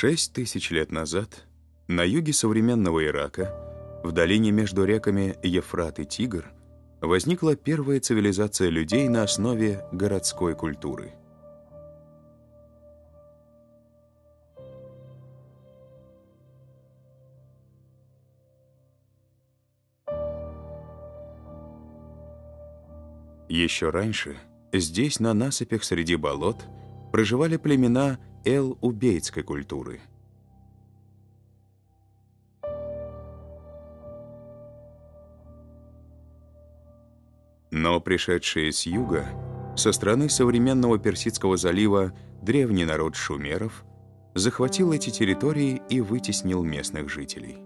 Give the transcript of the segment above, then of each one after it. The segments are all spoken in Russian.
Шесть тысяч лет назад на юге современного Ирака, в долине между реками Ефрат и Тигр, возникла первая цивилизация людей на основе городской культуры. Еще раньше здесь, на насыпях среди болот, проживали племена эл-убейцкой культуры. Но пришедшие с юга, со стороны современного Персидского залива, древний народ шумеров захватил эти территории и вытеснил местных жителей.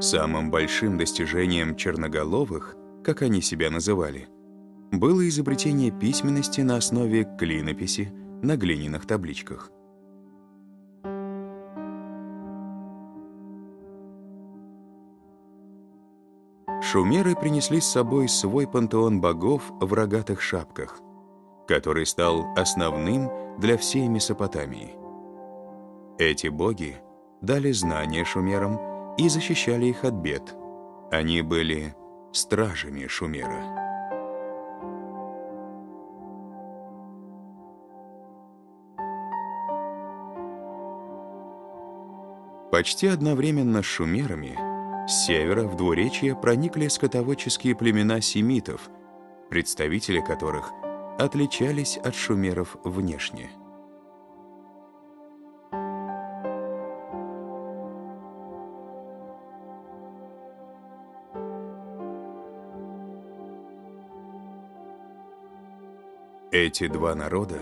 Самым большим достижением черноголовых, как они себя называли, было изобретение письменности на основе клинописи на глиняных табличках. Шумеры принесли с собой свой пантеон богов в рогатых шапках, который стал основным для всей Месопотамии. Эти боги дали знания шумерам и защищали их от бед. Они были стражами Шумера. Почти одновременно с шумерами с севера в двуречье проникли скотоводческие племена семитов, представители которых отличались от шумеров внешне. Эти два народа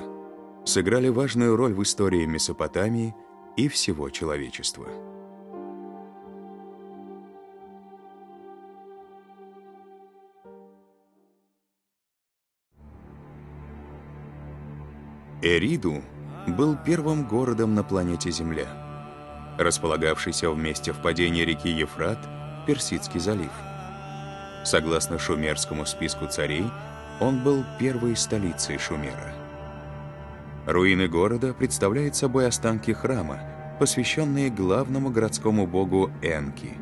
сыграли важную роль в истории Месопотамии и всего человечества. Эриду был первым городом на планете Земля, располагавшийся в месте впадения реки Ефрат Персидский залив. Согласно шумерскому списку царей, он был первой столицей Шумера. Руины города представляют собой останки храма, посвященные главному городскому богу Энки,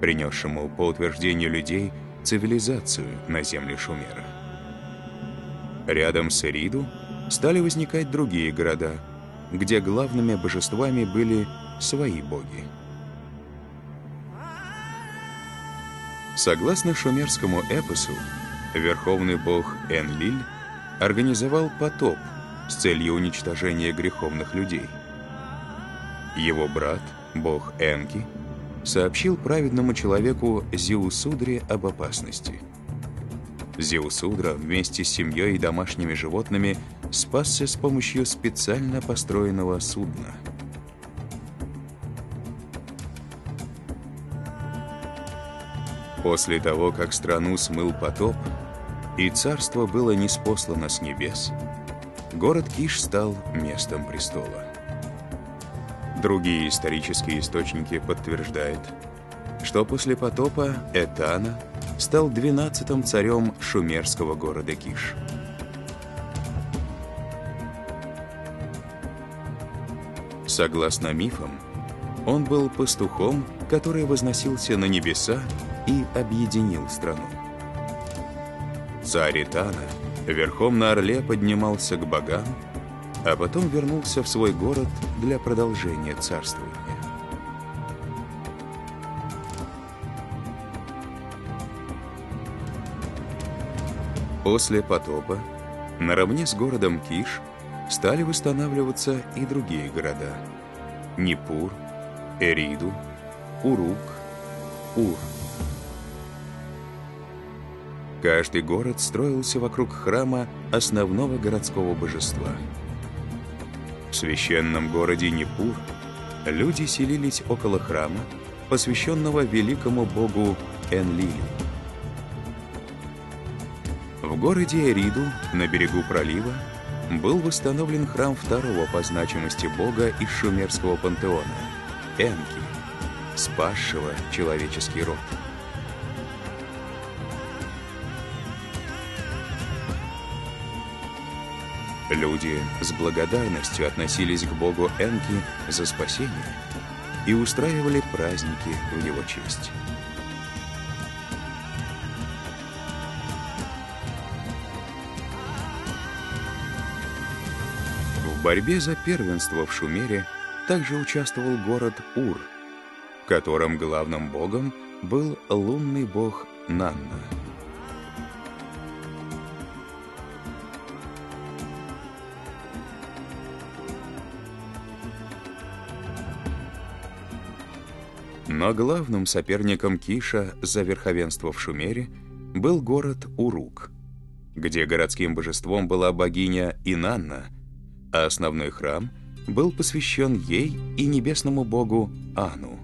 принесшему, по утверждению людей, цивилизацию на земле Шумера. Рядом с Эриду стали возникать другие города, где главными божествами были свои боги. Согласно шумерскому эпосу, верховный бог Энлиль организовал потоп с целью уничтожения греховных людей. Его брат, бог Энки, сообщил праведному человеку Зиусудре об опасности. Зиусудра вместе с семьей и домашними животными спасся с помощью специально построенного судна. После того, как страну смыл потоп, и царство было неспослано с небес, город Киш стал местом престола. Другие исторические источники подтверждают, что после потопа Этана стал двенадцатым царем шумерского города Киш. Согласно мифам, он был пастухом, который возносился на небеса и объединил страну. Царь Итана верхом на орле поднимался к богам, а потом вернулся в свой город для продолжения царствования. После потопа наравне с городом Киш – стали восстанавливаться и другие города. Непур, Эриду, Урук, Ур. Каждый город строился вокруг храма основного городского божества. В священном городе Непур люди селились около храма, посвященного великому богу Энлилю. Городе Эриду, на берегу пролива, был восстановлен храм второго по значимости бога из шумерского пантеона – Энки, спасшего человеческий род. Люди с благодарностью относились к богу Энки за спасение и устраивали праздники в его честь. Борьбе за первенство в Шумере также участвовал город Ур, в котором главным богом был лунный бог Нанна. Но главным соперником Киша за верховенство в Шумере был город Урук, где городским божеством была богиня Инанна, а основной храм был посвящен ей и небесному богу Ану.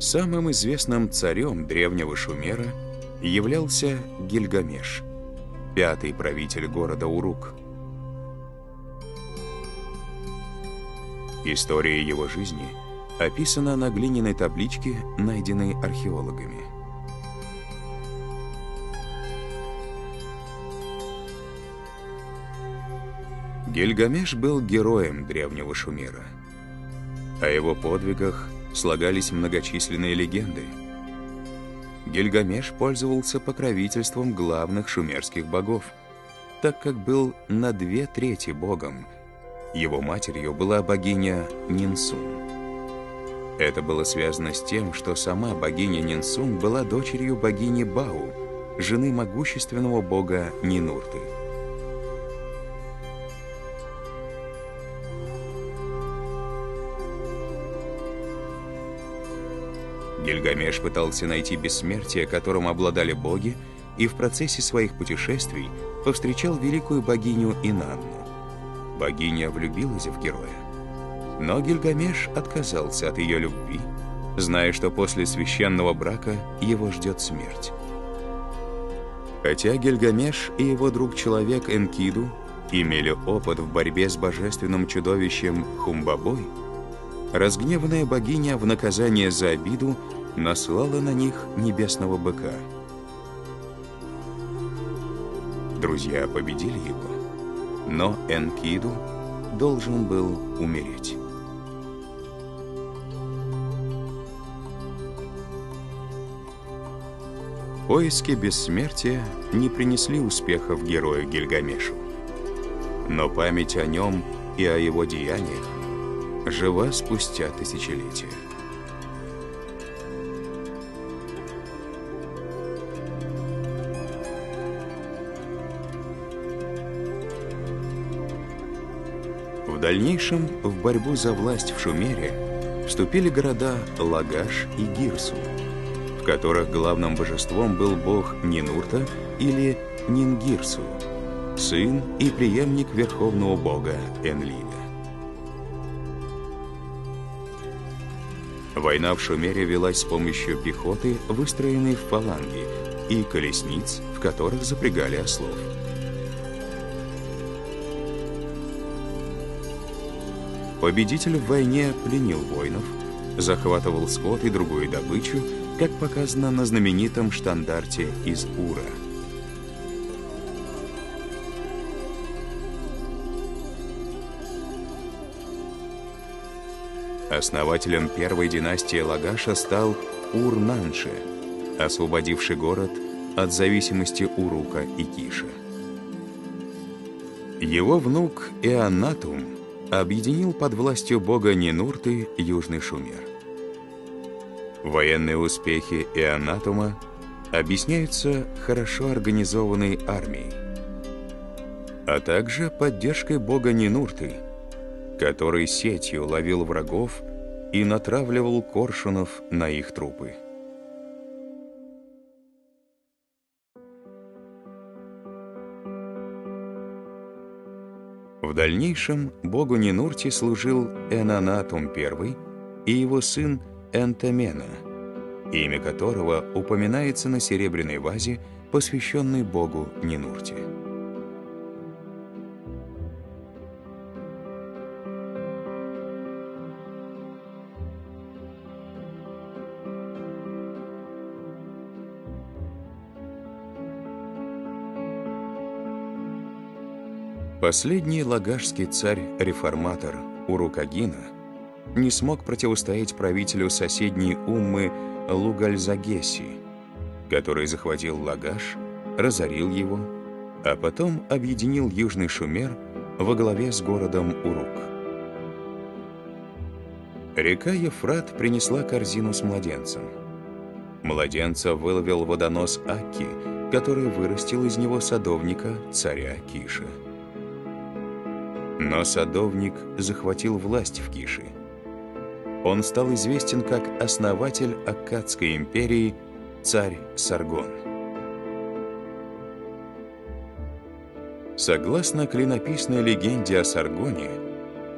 Самым известным царем древнего Шумера являлся Гильгамеш, пятый правитель города Урук. История его жизни описана на глиняной табличке, найденной археологами. Гильгамеш был героем древнего Шумера. О его подвигах слагались многочисленные легенды. Гильгамеш пользовался покровительством главных шумерских богов, так как был на две трети богом. Его матерью была богиня Нинсун. Это было связано с тем, что сама богиня Нинсун была дочерью богини Бау, жены могущественного бога Нинурты. Гильгамеш пытался найти бессмертие, которым обладали боги, и в процессе своих путешествий повстречал великую богиню Инанну. Богиня влюбилась в героя. Но Гильгамеш отказался от ее любви, зная, что после священного брака его ждет смерть. Хотя Гильгамеш и его друг-человек Энкиду имели опыт в борьбе с божественным чудовищем Хумбабой, разгневанная богиня в наказание за обиду наслала на них небесного быка. Друзья победили его, но Энкиду должен был умереть. Поиски бессмертия не принесли успехов герою Гильгамешу. Но память о нем и о его деяниях жива спустя тысячелетия. Дальнейшем в борьбу за власть в Шумере вступили города Лагаш и Гирсу, в которых главным божеством был бог Нинурта или Нингирсу, сын и преемник верховного бога Энлиля. Война в Шумере велась с помощью пехоты, выстроенной в фаланги, и колесниц, в которых запрягали ослов. Победитель в войне пленил воинов, захватывал скот и другую добычу, как показано на знаменитом штандарте из Ура. Основателем первой династии Лагаша стал Ур-Нанши, освободивший город от зависимости Урука и Киша. Его внук Эанатум объединил под властью бога Нинурты Южный Шумер. Военные успехи Эанатума объясняются хорошо организованной армией, а также поддержкой бога Нинурты – который сетью ловил врагов и натравливал коршунов на их трупы. В дальнейшем богу Нинурти служил Энанатум I и его сын Энтемена, имя которого упоминается на серебряной вазе, посвященной богу Нинурти. Последний лагашский царь-реформатор Урукагина не смог противостоять правителю соседней Уммы Лугальзагеси, который захватил Лагаш, разорил его, а потом объединил Южный Шумер во главе с городом Урук. Река Ефрат принесла корзину с младенцем. Младенца выловил водонос Аки, который вырастил из него садовника царя Киша. Но садовник захватил власть в Кише. Он стал известен как основатель Аккадской империи царь Саргон. Согласно клинописной легенде о Саргоне,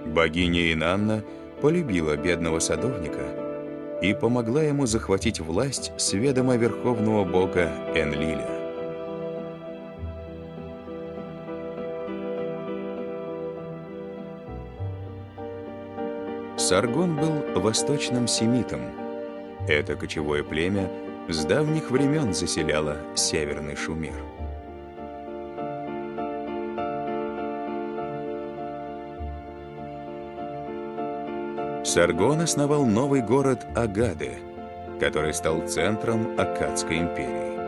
богиня Инанна полюбила бедного садовника и помогла ему захватить власть с ведома верховного бога Энлиля. Саргон был восточным семитом. Это кочевое племя с давних времен заселяло Северный Шумер. Саргон основал новый город Агаде, который стал центром Аккадской империи.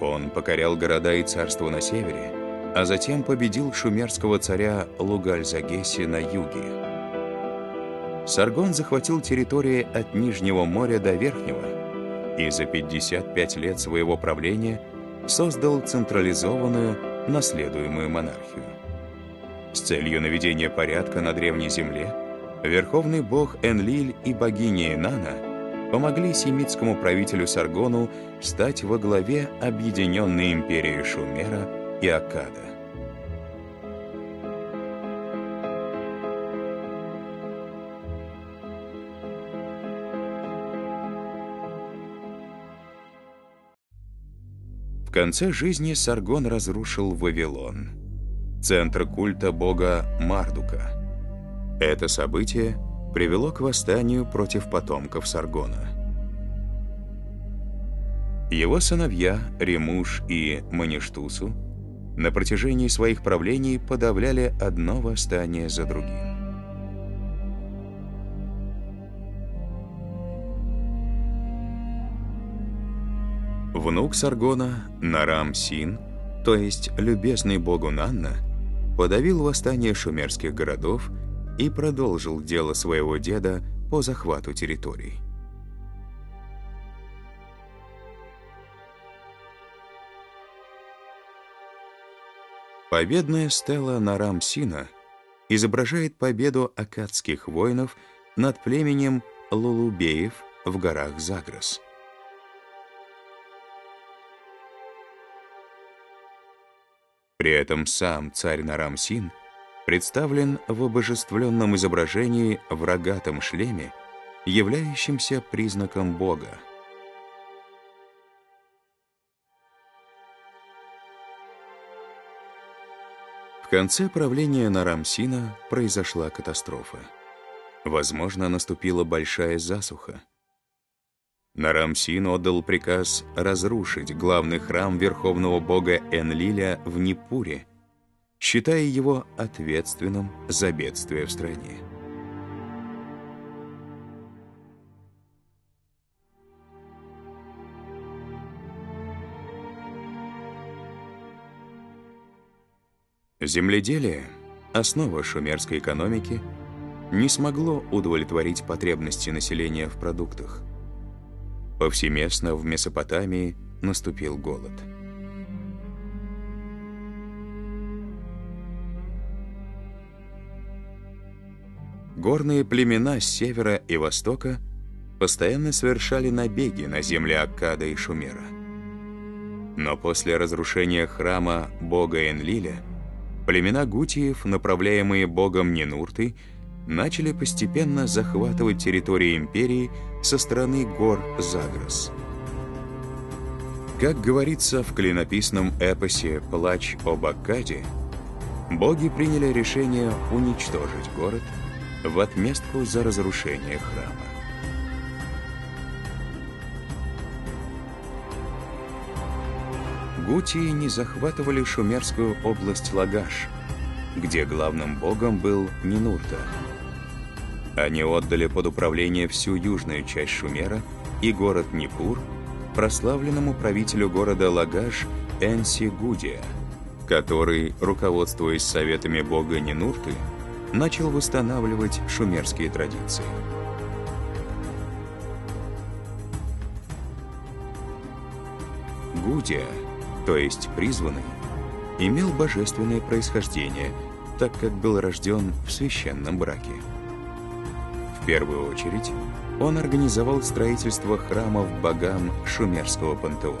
Он покорял города и царства на севере, а затем победил шумерского царя Лугаль-Загеси на юге. Саргон захватил территории от Нижнего моря до Верхнего и за 55 лет своего правления создал централизованную наследуемую монархию. С целью наведения порядка на Древней Земле верховный бог Энлиль и богиня Инана помогли семитскому правителю Саргону стать во главе объединенной империи Шумера и Аккада. В конце жизни Саргон разрушил Вавилон, центр культа бога Мардука. Это событие привело к восстанию против потомков Саргона. Его сыновья Ремуш и Маништусу на протяжении своих правлений подавляли одно восстание за другим. Внук Саргона, Нарам Син, то есть любезный богу Нанна, подавил восстание шумерских городов и продолжил дело своего деда по захвату территорий. Победная стела Нарам Сина изображает победу акадских воинов над племенем Лулубеев в горах Загрос. При этом сам царь Нарамсин представлен в обожествленном изображении в рогатом шлеме, являющемся признаком Бога. В конце правления Нарамсина произошла катастрофа. Возможно, наступила большая засуха. Нарамсин отдал приказ разрушить главный храм верховного бога Энлиля в Нипуре, считая его ответственным за бедствие в стране. Земледелие, основа шумерской экономики, не смогло удовлетворить потребности населения в продуктах – Повсеместно в Месопотамии наступил голод. Горные племена с севера и востока постоянно совершали набеги на земли Аккада и Шумера. Но после разрушения храма бога Энлиля племена Гутиев, направляемые богом Нинуртой, начали постепенно захватывать территории империи со стороны гор Загрос. Как говорится в клинописном эпосе «Плач об Аккаде», боги приняли решение уничтожить город в отместку за разрушение храма. Гутии не захватывали шумерскую область Лагаш, где главным богом был Нинурта. Они отдали под управление всю южную часть Шумера и город Нипур прославленному правителю города Лагаш Энси Гудия, который, руководствуясь советами бога Нинурты, начал восстанавливать шумерские традиции. Гудия, то есть призванный, имел божественное происхождение, так как был рожден в священном браке. В первую очередь, он организовал строительство храмов богам шумерского пантеона.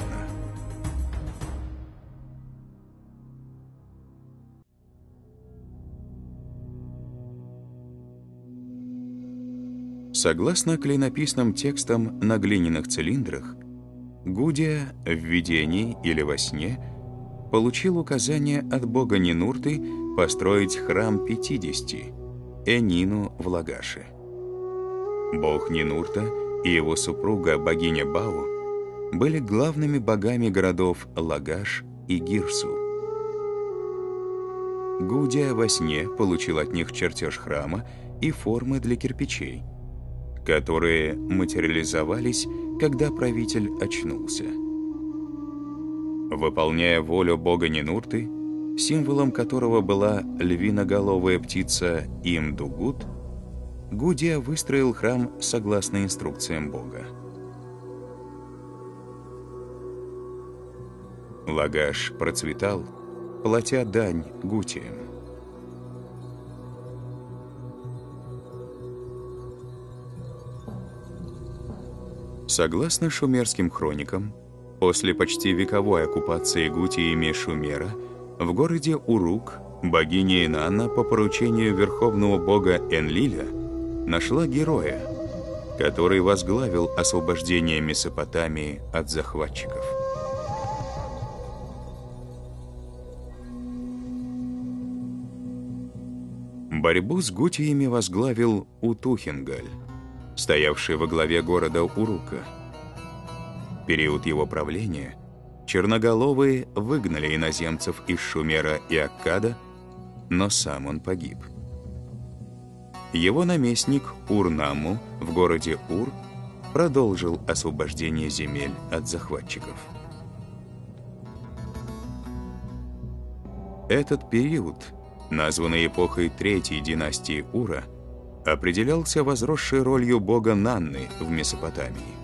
Согласно клинописным текстам на глиняных цилиндрах, Гудия в видении или во сне получил указание от бога Нинурты построить храм 50, Энину в Лагаше. Бог Нинурта и его супруга богиня Бау были главными богами городов Лагаш и Гирсу. Гудия во сне получил от них чертеж храма и формы для кирпичей, которые материализовались когда правитель очнулся. Выполняя волю бога Нинурты, символом которого была львиноголовая птица Имдугут, Гудия выстроил храм согласно инструкциям бога. Лагаш процветал, платя дань Гутиям. Согласно шумерским хроникам, после почти вековой оккупации Гутиями Шумера, в городе Урук богиня Инанна по поручению верховного бога Энлиля нашла героя, который возглавил освобождение Месопотамии от захватчиков. Борьбу с гутиями возглавил Утухингаль, стоявший во главе города Урука. период его правления черноголовые выгнали иноземцев из Шумера и Аккада, но сам он погиб. Его наместник Урнаму в городе Ур продолжил освобождение земель от захватчиков. Этот период, названный эпохой Третьей династии Ура, определялся возросшей ролью бога Нанны в Месопотамии.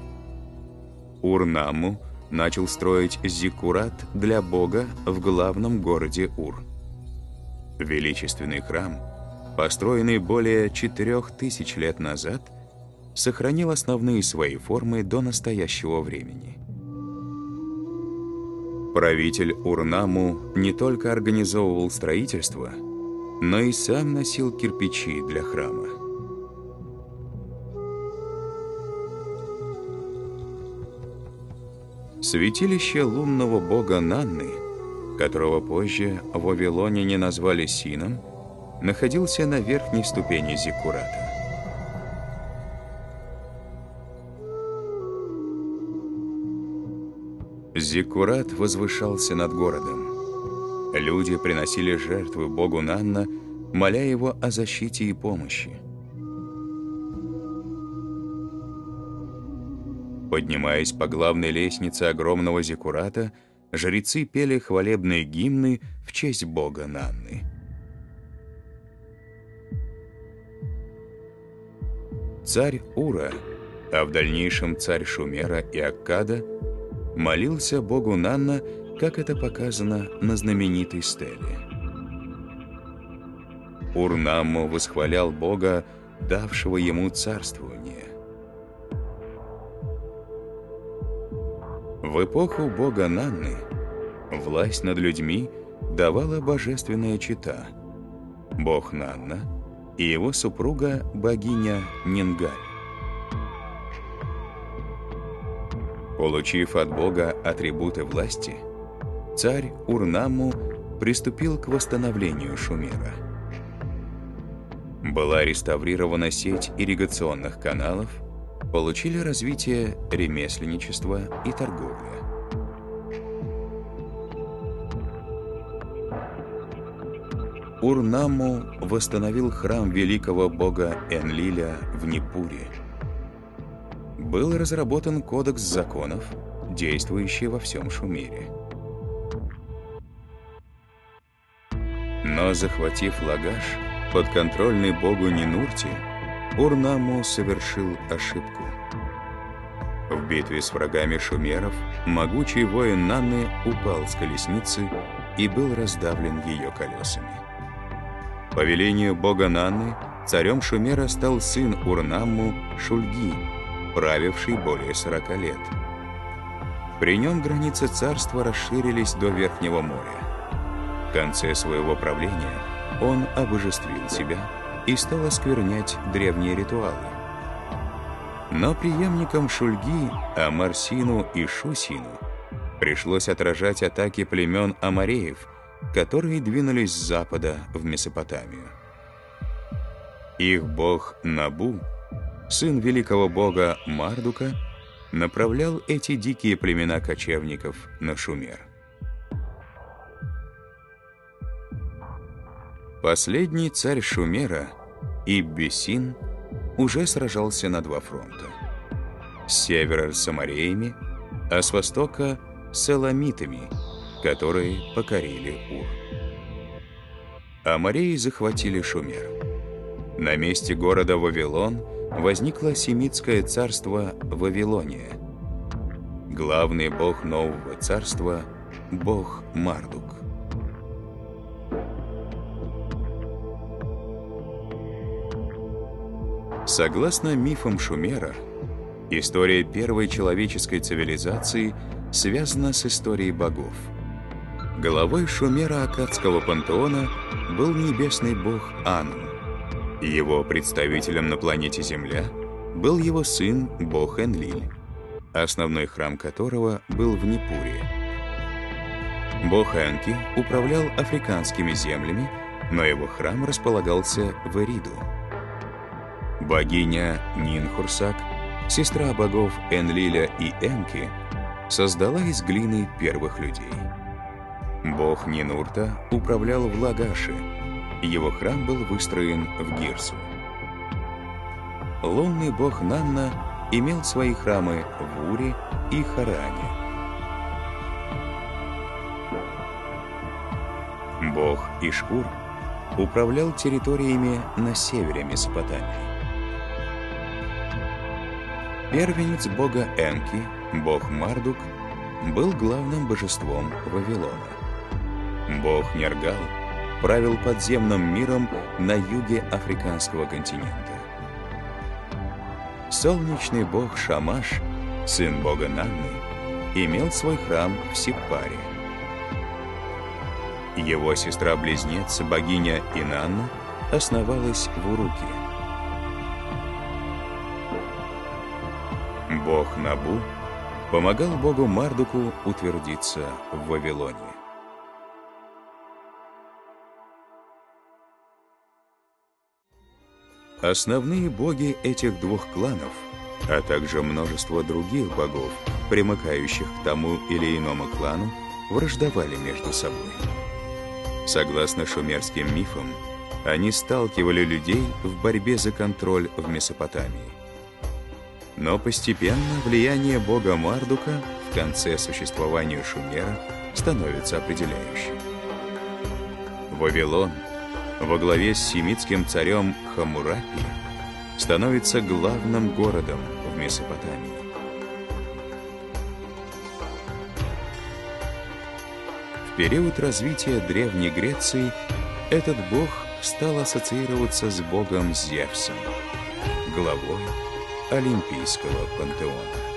Урнаму начал строить зиккурат для бога в главном городе Ур. Величественный храм, построенный более 4000 лет назад, сохранил основные свои формы до настоящего времени. Правитель Урнаму не только организовывал строительство, но и сам носил кирпичи для храма. Святилище лунного бога Нанны, которого позже в Вавилоне не назвали Сином, находился на верхней ступени Зиккурата. Зиккурат возвышался над городом. Люди приносили жертвы богу Нанна, моля его о защите и помощи. Поднимаясь по главной лестнице огромного зиккурата, жрецы пели хвалебные гимны в честь бога Нанны. Царь Ура, а в дальнейшем царь Шумера и Аккада, молился богу Нанна, как это показано на знаменитой стеле. Урнамму восхвалял бога, давшего ему царствование. В эпоху бога Нанны власть над людьми давала божественная чита, бог Нанна и его супруга богиня Нингаль. Получив от бога атрибуты власти, царь Урнаму приступил к восстановлению Шумера. Была реставрирована сеть ирригационных каналов – получили развитие ремесленничества и торговля. Урнаму восстановил храм великого бога Энлиля в Непуре. Был разработан кодекс законов, действующий во всем Шумере. Но захватив Лагаш, подконтрольный богу Нинурти, Урнаму совершил ошибку. В битве с врагами шумеров могучий воин Нанны упал с колесницы и был раздавлен ее колесами. По велению бога Нанны царем Шумера стал сын Урнамму Шульги, правивший более 40 лет. При нем границы царства расширились до Верхнего моря. В конце своего правления он обожествил себя и стал осквернять древние ритуалы. Но преемникам Шульги, Амарсину и Шусину пришлось отражать атаки племен Амареев, которые двинулись с запада в Месопотамию. Их бог Набу, сын великого бога Мардука, направлял эти дикие племена кочевников на Шумер. Последний царь Шумера, Иббисин, уже сражался на два фронта. С севера с Самареями, а с востока с Эламитами, которые покорили Ур. Амареи захватили Шумер. На месте города Вавилон возникло семитское царство Вавилония. Главный бог нового царства — бог Мардук. Согласно мифам Шумера, история первой человеческой цивилизации связана с историей богов. Головой Шумера Акадского пантеона был небесный бог Ану. Его представителем на планете Земля был его сын, бог Энлиль, основной храм которого был в Непуре. Бог Энки управлял африканскими землями, но его храм располагался в Эриду. Богиня Нинхурсак, сестра богов Энлиля и Энки, создала из глины первых людей. Бог Нинурта управлял в Лагаше, его храм был выстроен в Гирсу. Лунный бог Нанна имел свои храмы в Уре и Харане. Бог Ишкур управлял территориями на севере Месопотамии. Первенец бога Энки, бог Мардук, был главным божеством Вавилона. Бог Нергал правил подземным миром на юге африканского континента. Солнечный бог Шамаш, сын бога Нанны, имел свой храм в Сиппаре. Его сестра-близнец, богиня Инанна, основалась в Уруке. Бог Набу помогал богу Мардуку утвердиться в Вавилоне. Основные боги этих двух кланов, а также множество других богов, примыкающих к тому или иному клану, враждовали между собой. Согласно шумерским мифам, они сталкивали людей в борьбе за контроль в Месопотамии. Но постепенно влияние бога Мардука в конце существования Шумера становится определяющим. Вавилон во главе с семитским царем Хамурапи становится главным городом в Месопотамии. В период развития Древней Греции этот бог стал ассоциироваться с богом Зевсом, главой Олимпийского пантеона.